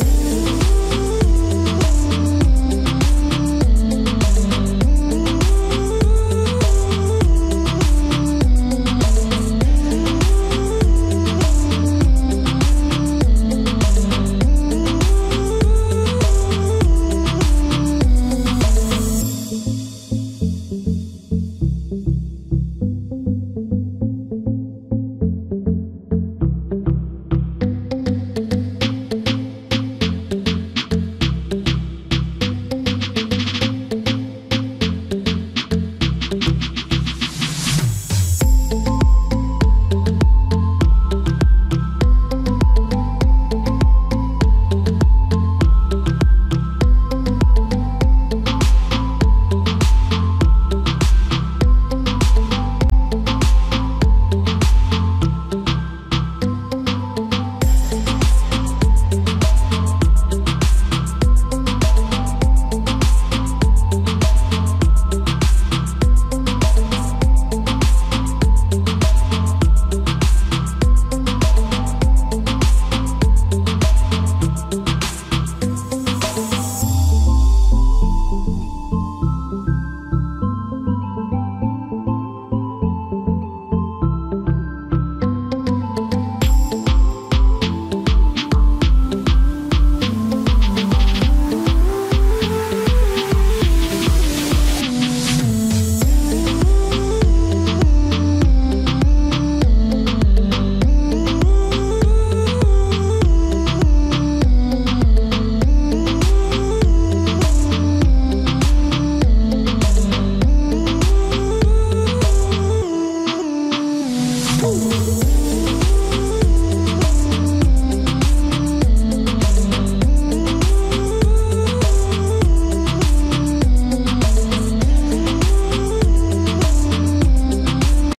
Ooh.